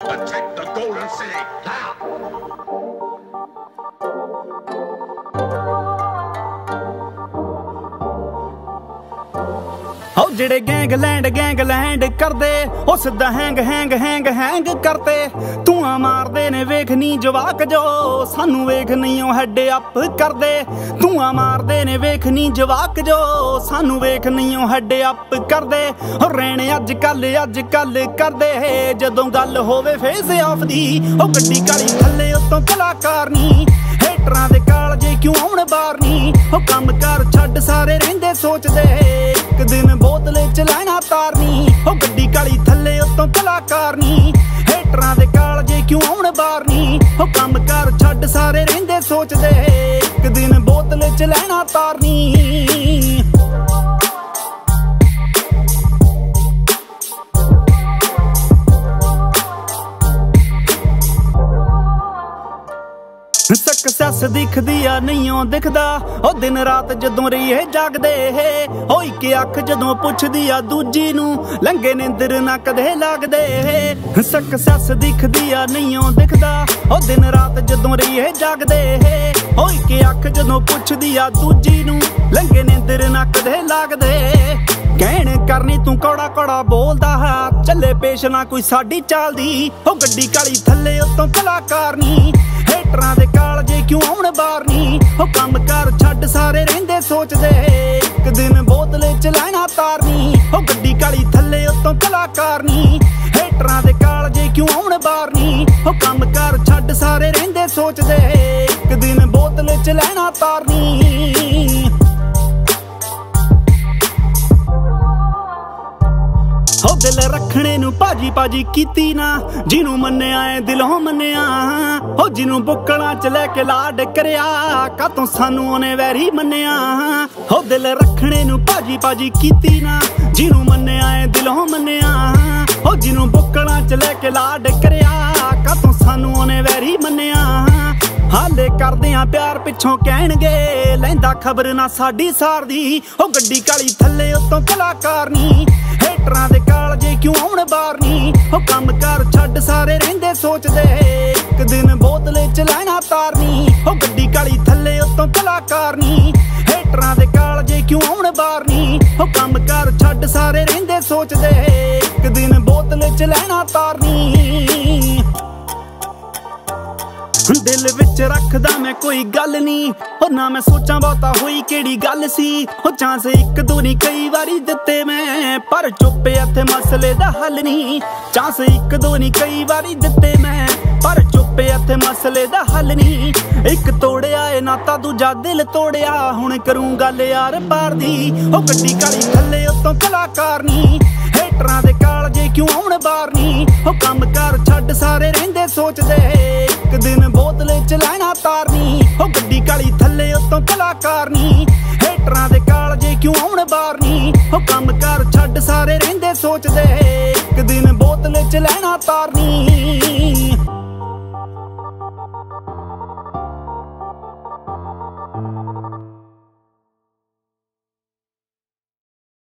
Protect the Golden City now! ਜਿਹੜੇ gangland gangland ਕਰਦੇ ਉਹ ਸਿੱਧਾ ਹੈਂਗ ਹੈਂਗ ਹੈਂਗ ਹੈਂਗ ਕਰਤੇ ਧੂਆਂ ਮਾਰਦੇ ਨੇ, ਵੇਖ ਨਹੀਂ ਜਵਾਕ ਜੋ, ਸਾਨੂੰ ਵੇਖ ਨਹੀਂ ਉਹ ਹੈਡ ਅਪ ਕਰਦੇ। ਧੂਆਂ ਮਾਰਦੇ ਨੇ, ਵੇਖ ਨਹੀਂ ਜਵਾਕ ਜੋ, ਸਾਨੂੰ ਵੇਖ ਨਹੀਂ ਉਹ ਹੈਡ ਅਪ ਕਰਦੇ। ਹੋ ਰਹਿਣ ਅੱਜ ਕੱਲ ਅੱਜ ਕੱਲ ਕਰਦੇ। ਜਦੋਂ ਗੱਲ ਹੋਵੇ ਫੇਸ ਆਫ ਦੀ, ਉਹ ਗੱਡੀ ਕਾਲੀ ਥੱਲੇ ਉਤੋਂ ਕਲਾਕਾਰ ਨਹੀਂ ਹੇਟਰਾਂ ਦੇ ਕਾਲਜੇ ਕਿਉਂ ਆਉਣ ਬਾਹਰ ਨਹੀਂ ਉਹ ਕੰਮ ਕਰ ਛੱਡ ਸਾਰੇ ਰਹਿੰਦੇ ਸੋਚਦੇ। ਉਹ ਗੱਡੀ ਕਾਲੀ ਥੱਲੇ ਉਤੋਂ ਕਲਾਕਾਰ ਨਹੀਂ ਹੇਟਰਾਂ ਦੇ ਕਾਲਜੇ ਕਿਉਂ ਆਉਣ ਬਾਹਰ ਨਹੀਂ ਉਹ ਕੰਮ ਕਰ ਛੱਡ ਸਾਰੇ ਰਹਿੰਦੇ ਸੋਚਦੇ। ਇੱਕ ਦਿਨ ਬੋਤਲ ਚ ਲੈਣਾ ਤਾਰਨੀ। ਸਕਸੈਸ ਦਿਖਦੀ ਆ ਨਹੀਂ ਦਿਖਦਾ। ਉਹ ਦਿਨ ਰਾਤ ਜਦੋਂ ਰਹੀਏ, ਜਾਗਦੇ ਏ ਹੋਈ ਕਿ ਅੱਖ ਜਦੋਂ ਪੁੱਛਦੀ ਆ, ਦੂਜੀ ਨੂੰ ਲੰਗੇ ਨਿੰਦਰ ਨਾ ਕਦੇ ਲੱਗਦੇ ਏ ਸਕਸੈਸ ਦਿਖਦੀ ਆ ਨਹੀਂ ਉਹ ਦਿਖਦਾ। ਉਹ ਦਿਨ ਰਾਤ ਜਦੋਂ ਰਹੀਏ, ਜਾਗਦੇ ਏ ਹੋਈ ਕਿ ਅੱਖ ਜਦੋਂ ਪੁੱਛਦੀ ਆ, ਦੂਜੀ ਨੂੰ ਲੰਗੇ ਨਿੰਦਰ ਨਾ ਕਦੇ ਲੱਗਦੇ ਕਹਿਣ ਕਰਨੀ ਤੂੰ ਕੌੜਾ ਕੌੜਾ ਬੋਲਦਾ ਹੈ। ਚੱਲੇ ਪੇਸ਼ ਨਾ ਕੋਈ ਸਾਡੀ ਚਾਲਦੀ ਉਹ ਗੱਡੀ ਕਾਲੀ ਥੱਲੇ ਉਤੋਂ ਕਲਾਕਾਰ ਨਹੀਂ ਹੇਟਰਾਂ ਦੇ ਕਾਲਜੇ ਕਿਉਂ ਆਉਣ ਬਾਹਰ ਨਹੀਂ? ਉਹ ਕੰਮ ਕਰ ਛੱਡ ਸਾਰੇ ਰਹਿੰਦੇ ਸੋਚਦੇ। ਇੱਕ ਦਿਨ ਬੋਤਲੇ ਚ ਲੈਣਾ ਤਾਰਨੀ ਉਹ ਗੱਡੀ ਕਾਲੀ ਥੱਲੇ ਉਤੋਂ ਕਲਾਕਾਰ ਨਹੀਂ। ਹੇਟਰਾਂ ਦੇ ਕਾਲਜੇ ਕਿਉਂ ਆਉਣ ਬਾਹਰ ਨਹੀਂ? ਉਹ ਕੰਮ ਕਰ ਛੱਡ ਸਾਰੇ ਰਹਿੰਦੇ ਸੋਚਦੇ। ਇੱਕ ਦਿਨ ਬੋਤਲੇ ਚ ਲੈਣਾ ਤਾਰਨੀ ਦਿਲ ਰੱਖਣੇ ਨੂੰ ਭਾਜੀ ਭਾਜੀ ਕੀਤੀ ਨਾ। ਜਿਹਨੂੰ ਮੰਨਿਆ ਏ ਦਿਲੋਂ ਮੰਨਿਆ। ਹੋ ਜਿਹਨੂੰ ਬੁੱਕਲਾਂ ਚ ਲੈ ਕੇ ਲਾਡ ਕਰਿਆ। ਕਾਤੋਂ ਸਾਨੂੰ ਉਹਨੇ ਵੈਰੀ ਮੰਨਿਆ। ਹੋ ਦਿਲ ਰੱਖਣੇ ਨੂੰ ਭਾਜੀ ਭਾਜੀ ਕੀਤੀ ਨਾ। ਜਿਹਨੂੰ ਮੰਨਿਆ ਏ ਦਿਲੋਂ ਮੰਨਿਆ। ਹੋ ਜਿਹਨੂੰ ਬੁੱਕਲਾਂ ਚ ਲੈ ਕੇ ਲਾਡ ਕਰਿਆ। ਕਾਤੋਂ ਸਾਨੂੰ ਉਹਨੇ ਵੈਰੀ ਮੰਨਿਆ। ਹਾਲੇ ਕਰਦੇ ਆ ਪਿਆਰ ਪਿੱਛੋਂ ਕਹਿਣਗੇ, ਲੈਂਦਾ ਖਬਰ ਨਾ ਸਾਡੀ ਸਾਰ ਦੀ ਉਹ ਗੱਡੀ ਕਾਲੀ ਥੱਲੇ ਉਤੋਂ ਕਲਾਕਾਰ ਨਹੀਂ ਹੇਟਰਾਂ ਦੇ ਕਿਉਂ ਆਉਣ ਬਾਹਰ ਨਹੀਂ ਉਹ ਕੰਮ ਕਰ ਛੱਡ ਸਾਰੇ ਰਹਿੰਦੇ ਸੋਚਦੇ। ਇੱਕ ਦਿਨ ਬੋਤਲੇ ਚ ਲੈਣਾ ਤਾਰਨੀ। ਉਹ ਗੱਡੀ ਕਾਲੀ ਥੱਲੇ ਉਤੋਂ ਕਲਾਕਾਰ ਨਹੀਂ ਹੇਟਰਾਂ ਦੇ ਕਾਲਜੇ ਕਿਉਂ ਆਉਣ ਬਾਹਰ ਨਹੀਂ ਉਹ ਕੰਮ ਕਰ ਛੱਡ ਸਾਰੇ ਰਹਿੰਦੇ ਸੋਚਦੇ। ਇੱਕ ਦਿਨ ਬੋਤਲੇ ਚ ਲੈਣਾ ਤਾਰਨੀ। ਦਿਲ ਵਿੱਚ ਰੱਖਦਾ ਮੈਂ ਕੋਈ ਗੱਲ ਨਹੀਂ। ਉਹ ਨਾ ਮੈਂ ਸੋਚਾਂ ਬਹੁਤਾ ਹੋਈ ਕਿਹੜੀ ਗੱਲ ਸੀ। ਉਹ ਚਾਂਸ ਇੱਕ ਦੋ ਨਹੀਂ ਕਈ ਵਾਰੀ ਦਿੱਤੇ ਮੈਂ, ਪਰ ਚੁੱਪ ਇੱਥੇ ਮਸਲੇ ਦਾ ਹੱਲ ਨਹੀਂ। ਚਾਂਸ ਇੱਕ ਦੋ ਨਹੀਂ ਕਈ ਵਾਰੀ ਦਿੱਤੇ ਮੈਂ, ਪਰ ਚੁੱਪ ਇੱਥੇ ਮਸਲੇ ਦਾ ਹੱਲ ਨਹੀਂ। ਇੱਕ ਤੋੜਿਆ ਏ ਨਾ ਤਾਂ ਦੂਜਾ ਦਿਲ ਤੋੜਿਆ। ਹੁਣ ਕਰੂੰ ਗੱਲ ਯਾਰ ਪਾਰ ਦੀ। ਉਹ ਗੱਡੀ ਕਾਲੀ ਥੱਲੇ ਉਤੋਂ ਕਲਾਕਾਰ ਨਹੀਂ ਹੇਟਰਾਂ ਦੇ ਕਾਲਜੇ ਕਿਉਂ ਆਉਣ ਬਾਹਰ ਨਹੀਂ ਉਹ ਕੰਮ ਕਰ ਛੱਡ ਸਾਰੇ ਰਹਿੰਦੇ ਸੋਚਦੇ। ਚ ਲੈਣਾ ਤਾਰਨੀ। ਉਹ ਗੱਡੀ ਕਾਲੀ ਥੱਲੇ ਉਤੋਂ ਕਲਾਕਾਰ ਨਹੀਂ ਹੇਟਰਾਂ ਦੇ ਕਾਲਜੇ ਕਿਉਂ ਆਉਣ ਬਾਰਨੀ? ਉਹ ਕੰਮ ਕਰ ਛੱਡ ਸਾਰੇ ਰਹਿੰਦੇ ਸੋਚਦੇ। ਇੱਕ ਦਿਨ ਬੋਤਲ ਚ ਲੈਣਾ ਤਾਰਨੀ।